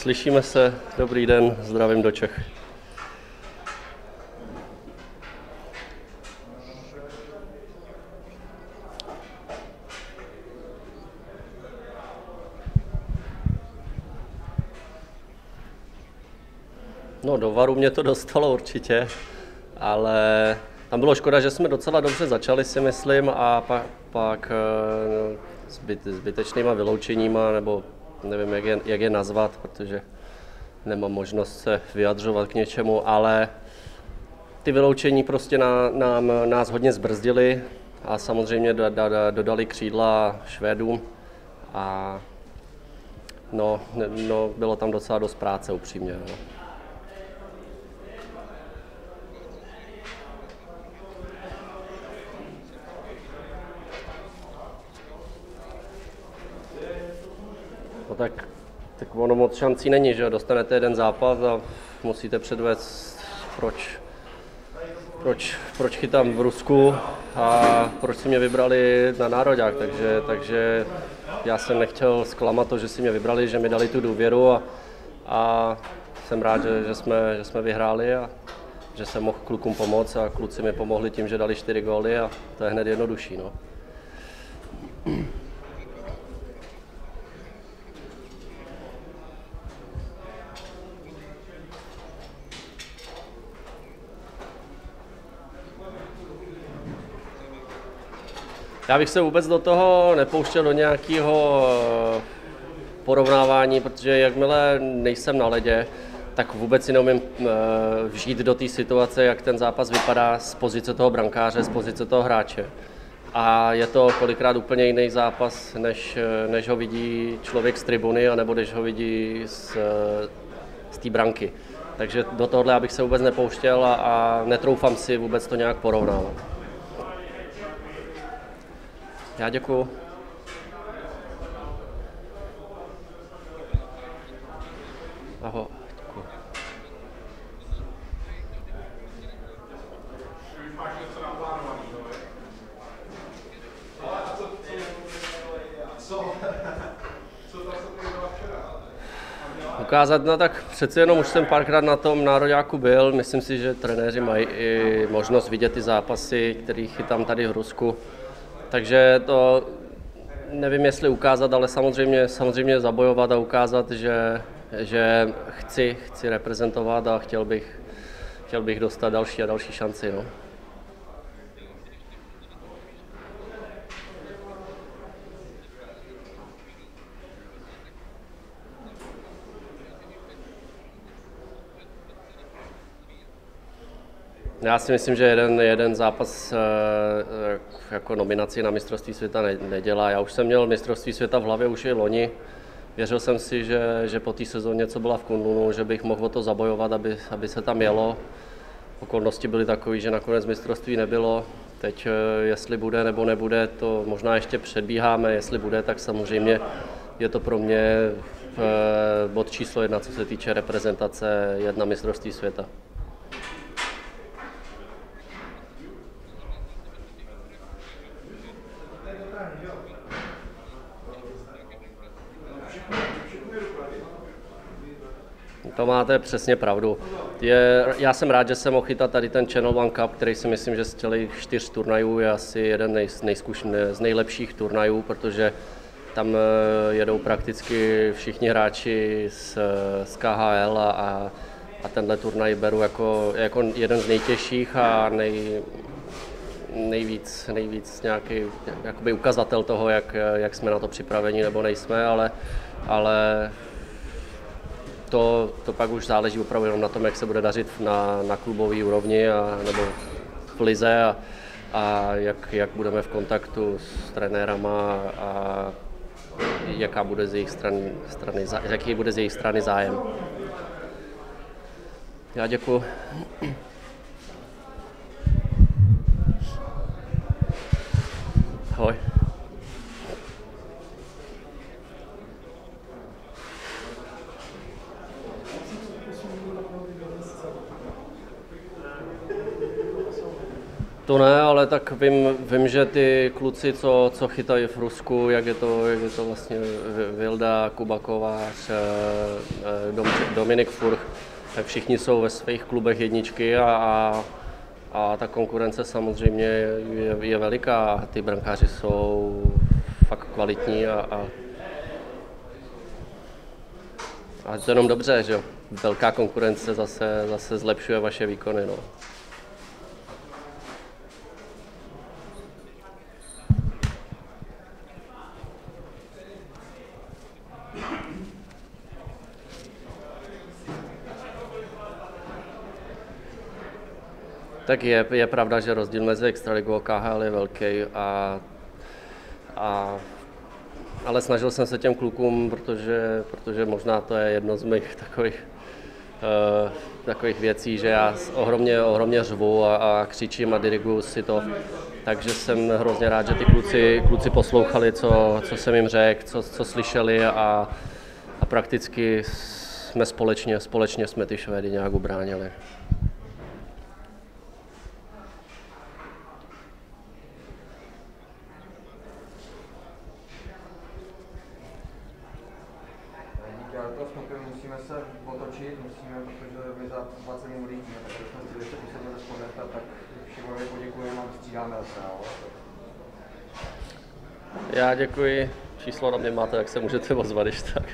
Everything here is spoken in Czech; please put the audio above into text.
slyšíme se. Dobrý den, zdravím do Čech. No do varu mě to dostalo určitě, ale tam bylo škoda, že jsme docela dobře začali si myslím a pak, pak eh, zbyt, zbytečnýma vyloučeníma, nebo nevím, jak je, jak je nazvat, protože nemám možnost se vyjadřovat k něčemu, ale ty vyloučení prostě na, nám, nás hodně zbrzdili a samozřejmě do, do, dodali křídla Švédům a no, no, bylo tam docela dost práce upřímně. No. Tak, tak ono moc šancí není, že dostanete jeden zápas a musíte předvést, proč, proč, proč chytám v Rusku a proč si mě vybrali na národák, takže, takže já jsem nechtěl zklamat to, že si mě vybrali, že mi dali tu důvěru a, a jsem rád, že, že, jsme, že jsme vyhráli a že jsem mohl klukům pomoct a kluci mi pomohli tím, že dali čtyři góly a to je hned jednodušší. No. Já bych se vůbec do toho nepouštěl do nějakého eh, porovnávání, protože jakmile nejsem na ledě, tak vůbec si neumím eh, vžít do té situace, jak ten zápas vypadá z pozice toho brankáře, z pozice toho hráče. A je to kolikrát úplně jiný zápas, než, eh, než ho vidí člověk z tribuny, anebo než ho vidí z, z té branky. Takže do tohohle abych se vůbec nepouštěl a, a netroufám si vůbec to nějak porovnávat. Já děkuju. Ahoj. Ukázat, no tak přece jenom už jsem párkrát na tom nároďáku byl, myslím si, že trenéři mají i možnost vidět ty zápasy, které chytám tady v Rusku. Takže to nevím, jestli ukázat, ale samozřejmě, samozřejmě zabojovat a ukázat, že, že chci, chci reprezentovat a chtěl bych, chtěl bych dostat další a další šanci. No. Já si myslím, že jeden, jeden zápas eh, jako nominaci na mistrovství světa ne, nedělá. Já už jsem měl mistrovství světa v hlavě už i loni. Věřil jsem si, že, že po té sezóně, co byla v Kundunu, že bych mohl o to zabojovat, aby, aby se tam jelo. Okolnosti byly takové, že nakonec mistrovství nebylo. Teď, eh, jestli bude nebo nebude, to možná ještě předbíháme. Jestli bude, tak samozřejmě je to pro mě eh, bod číslo jedna, co se týče reprezentace jedna mistrovství světa. To máte přesně pravdu. Je, já jsem rád, že jsem mohl chytat tady ten Channel One Cup, který si myslím, že z těch čtyř turnajů je asi jeden nej, nejzkuš, z nejlepších turnajů, protože tam eh, jedou prakticky všichni hráči z, z KHL a, a, a tenhle turnaj beru jako, jako jeden z nejtěžších a nej, nejvíc, nejvíc nějaký jakoby ukazatel toho, jak, jak jsme na to připraveni nebo nejsme, ale, ale to, to pak už záleží opravdu jenom na tom, jak se bude dařit na, na klubové úrovni a, nebo v lize a, a jak, jak budeme v kontaktu s trenérama a jaká bude z jejich strany, strany, jaký bude z jejich strany zájem. Já děkuji. Ahoj. To ne, ale tak vím, vím že ty kluci, co, co chytají v Rusku, jak je to, jak je to vlastně Vilda, Kuba Kovář, Dominik Furch, tak všichni jsou ve svých klubech jedničky a, a, a ta konkurence samozřejmě je, je veliká. Ty brankáři jsou fakt kvalitní a, a, a to jenom dobře, že jo. Velká konkurence zase, zase zlepšuje vaše výkony. No. Tak je, je pravda, že rozdíl mezi Extraligou a KHL je velký, a, a, ale snažil jsem se těm klukům, protože, protože možná to je jedno z mých takových, uh, takových věcí, že já ohromně, ohromně řvu a, a křičím a diriguju si to. Takže jsem hrozně rád, že ty kluci, kluci poslouchali, co, co jsem jim řekl, co, co slyšeli a, a prakticky jsme společně, společně jsme ty Švédy nějak ubránili. Musíme se otočit, musíme, protože my za 20 minut lídíme, takže jsme chtěli ještě poslední respondenta, tak Šimonovi poděkujeme a střídáme se. Já děkuji. Číslo na mě máte, jak se můžete ozvat, když tak.